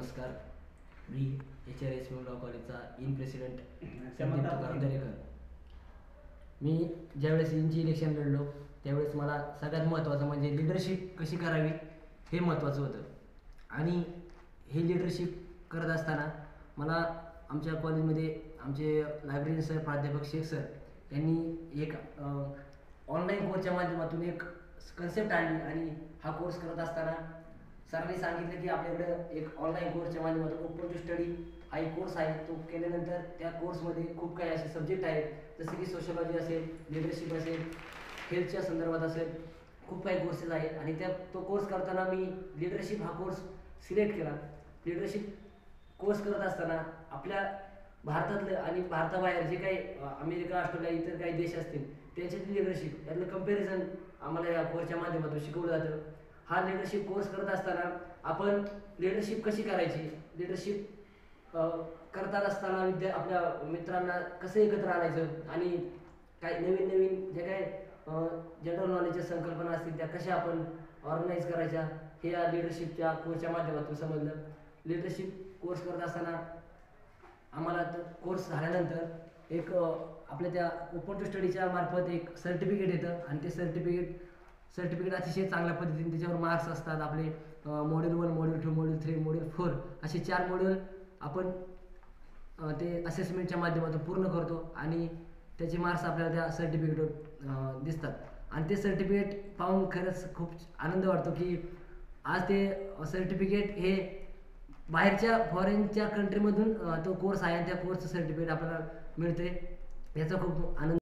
नमस्कार. मी H R S law कॉलेजचा इन प्रेसिडेंट तुकाराम दरेकर. मी ज्यावेळेस इनची इलेक्शन लढलो त्यावेळेस मला सगळ्यात महत्त्वाचं म्हणजे लिडरशिप कशी करावी हे महत्त्वाचं होतं. आणि हे लिडरशिप करत असताना मला आमच्या कॉलेजमध्ये आमचे लायब्ररी सर प्राध्यापक शेख सर यांनी एक ऑनलाईन कोर्सच्या माध्यमातून एक कन्सेप्ट आणली आणि हा कोर्स करत असताना सरांनी सांगितलं की आपल्याकडं एक ऑनलाईन कोर्सच्या माध्यमातून ओपन टू स्टडी हा एक कोर्स आहे. तो केल्यानंतर त्या कोर्समध्ये खूप काही असे सब्जेक्ट आहेत. जसे की सोशलॉजी असेल लिडरशिप असेल हेल्थच्या संदर्भात असेल खूप काही कोर्सेस आहेत. आणि त्या तो कोर्स करताना मी लिडरशिप हा कोर्स सिलेक्ट केला. लिडरशिप कोर्स करत असताना आपल्या भारतातलं आणि भारताबाहेर जे काही अमेरिका ऑस्ट्रेलिया इतर काही देश असतील त्यांच्यातली लिडरशिप यातलं कंपॅरिझन आम्हाला या कोर्सच्या माध्यमातून शिकवलं जातं. हा लिडरशिप कोर्स करत असताना आपण लिडरशिप कशी करायची? लिडरशिप करत असताना विद्या आपल्या मित्रांना कसं एकत्र आणायचं? आणि काही नवीन नवीन जे काही जनरल नॉलेजच्या संकल्पना असतील त्या कशा आपण ऑर्गनाईज करायच्या? हे या लिडरशिपच्या कोर्सच्या माध्यमातून समजलं. लिडरशिप कोर्स करत असताना आम्हाला कोर्स झाल्यानंतर एक आपल्या त्या ओपन टू स्टडीच्या मार्फत एक सर्टिफिकेट येतं. आणि ते सर्टिफिकेट सर्टिफिकेट अतिशय चांगल्या पद्धतीने त्याच्यावर मार्क्स असतात. आपले module one module two module three module four असे चार मॉड्यूल आपण ते असेसमेंटच्या माध्यमातून पूर्ण करतो आणि त्याचे मार्क्स आपल्याला त्या सर्टिफिकेटवर दिसतात. आणि ते सर्टिफिकेट पाहून खरंच खूप आनंद वाटतो की आज ते सर्टिफिकेट हे बाहेरच्या फॉरेनच्या कंट्रीमधून तो कोर्स आहे आणि त्या कोर्सचं सर्टिफिकेट आपल्याला मिळते याचा खूप आनंद